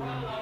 Wow.